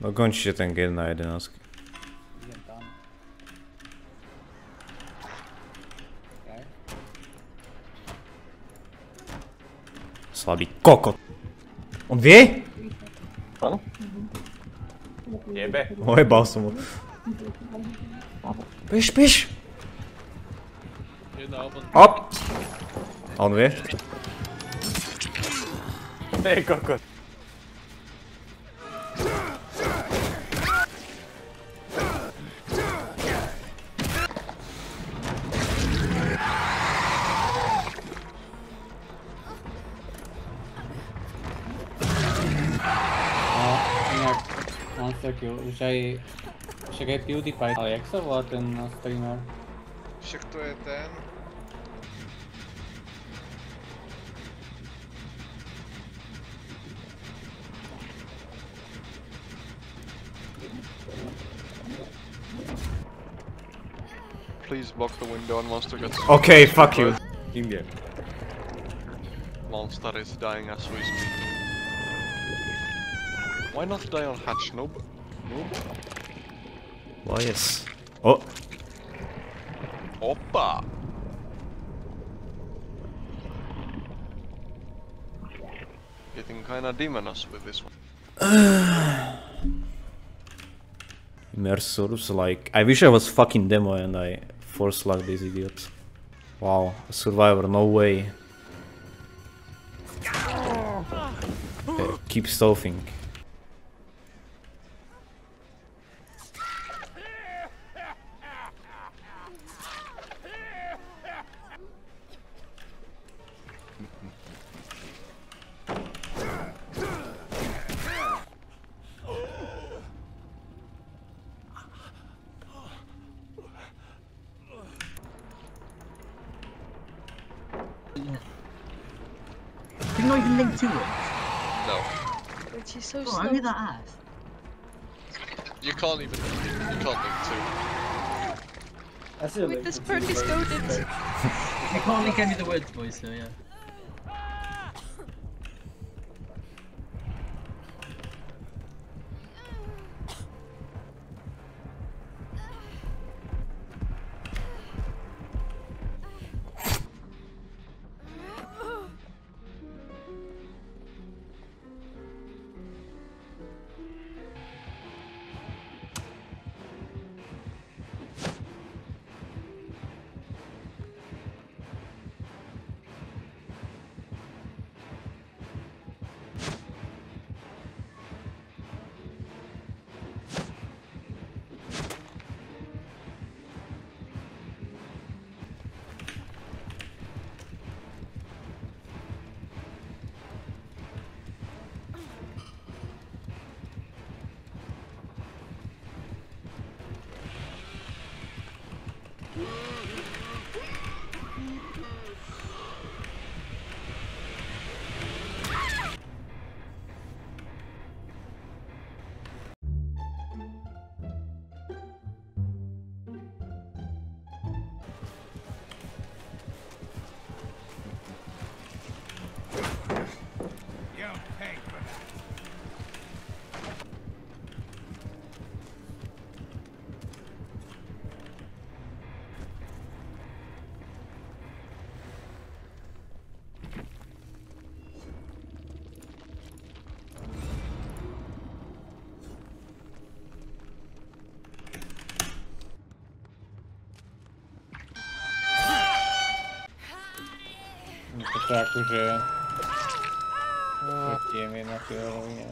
No kończy się ten gier na jedenastki. Słabý kokot. On vie? Áno. Jebe. Ojebal som ho. Píš, píš. Op. A on vie? Hej kokot. Monster Kill, už aj, však aj PewDiePie, ale jak sa volá ten streamer? Však to je ten. Please block the window and monster gets Okej, fuck you. Indie. monster is dying as we speak. Why not die on hatch noob? O jest. O! Oh. Oppa! Getting kinda demonous with this one. Immersors, like... I wish I was fucking demo and I force lock these idiots. Wow, a survivor, no way. Okay, keep stealthing. Not even linked to it. No. Which is so Oh, slow. only that ass. You can't even you can't link to. two. Wait, this perk is goaded. You can't link any of the words, boys, so yeah. To akože... Protiem je na tej rovine.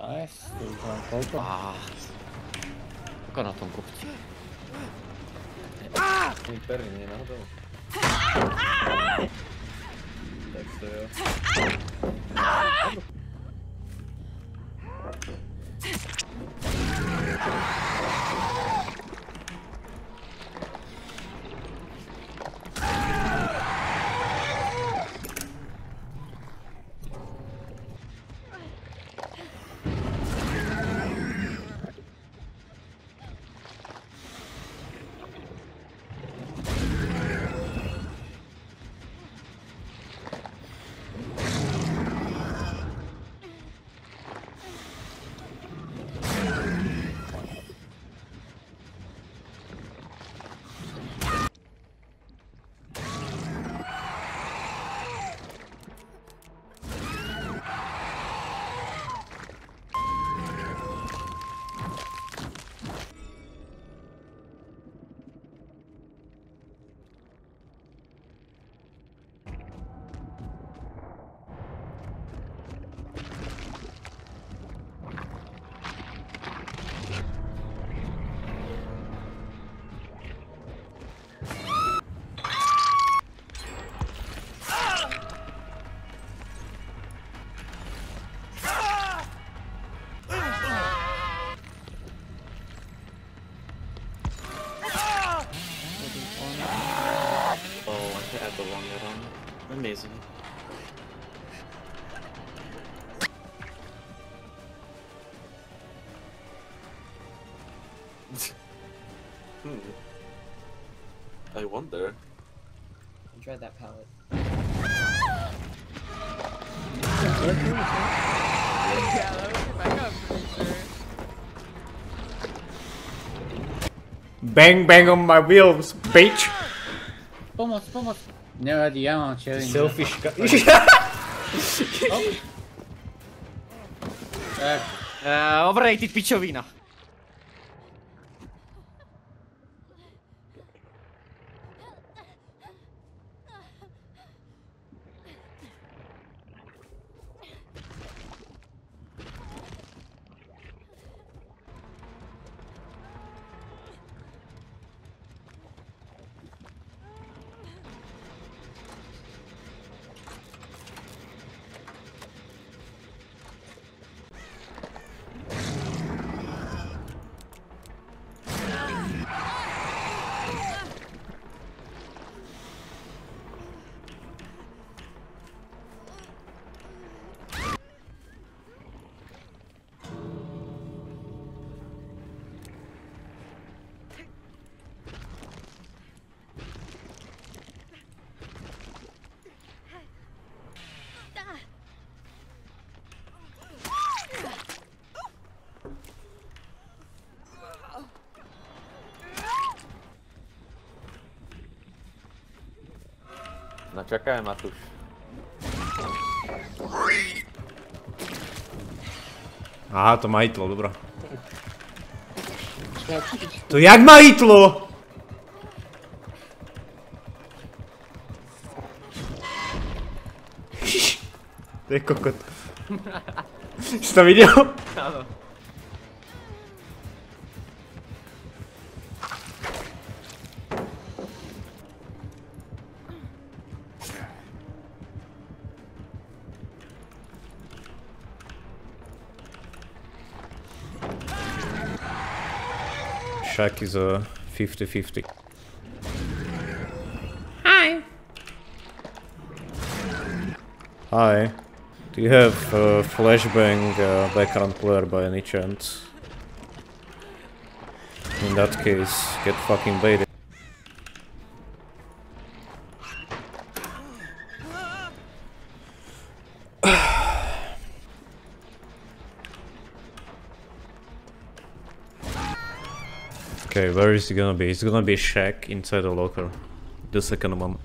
Nice, to už mám koľko? Kuka na tom kopci. Interný, nie náhodou. Tak to jo. Amazing. hmm. I wonder. I tried that pallet. Bang bang on my wheels, bitch! Vamos, vamos, Ne la diamo, c'è il Selfish oh. eh. eh uh, overrated picciovina. No čakaj, Matuš. Aha, to má hitlo, dobro. To jak má hitlo? To je kokot. Jsi to viděl? Áno. Shaq is a 50-50. Hi. Hi. Do you have uh, flashbang uh, background player by any chance? In that case, get fucking baited. Where is he gonna be? He's gonna be Shaq inside the locker. The second one.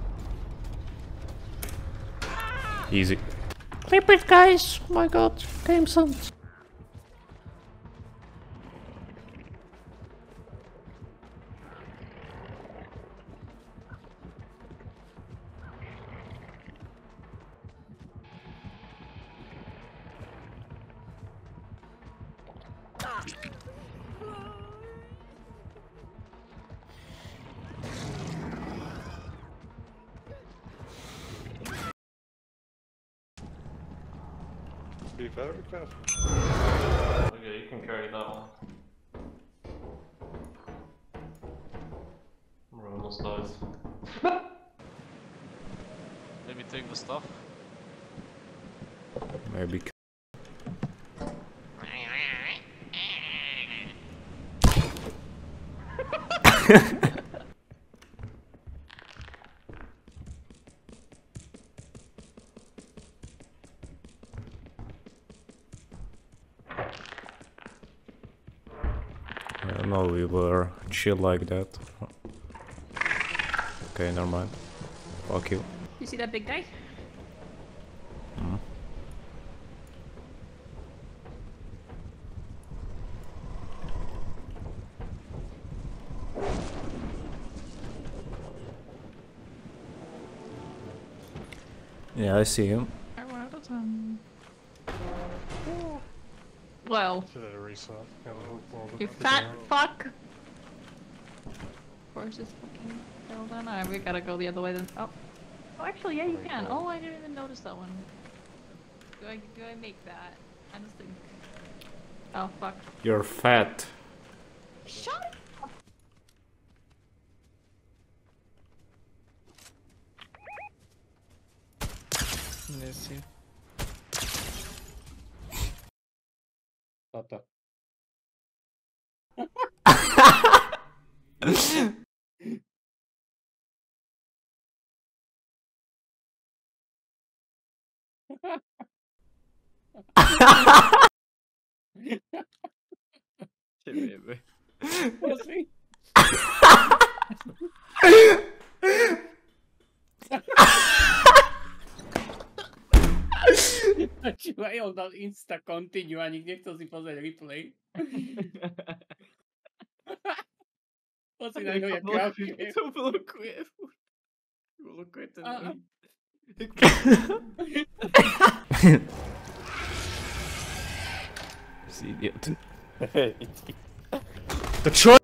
Easy. Clip it, guys! My god, game sense. Be very careful. Okay, you can carry that one. We're almost died. Let me take the stuff. Maybe. I know, we were chill like that. Okay, never mind. Fuck you. You see that big guy? Hmm? Yeah, I see him. Well, Should I reset? Yeah, the you fat fuck. Of course, it's fucking fell down. Alright, we gotta go the other way then. Oh. Oh, actually, yeah, you can. Oh, I didn't even notice that one. Do I, do I make that? I just think. Oh, fuck. You're fat. Shut Così. Io ho dal insta continue a nikt nie chce si pozrieť replay. Pozri na ňo, jak krátkuje. To blokuje. Blokuje ten Idiot. To čo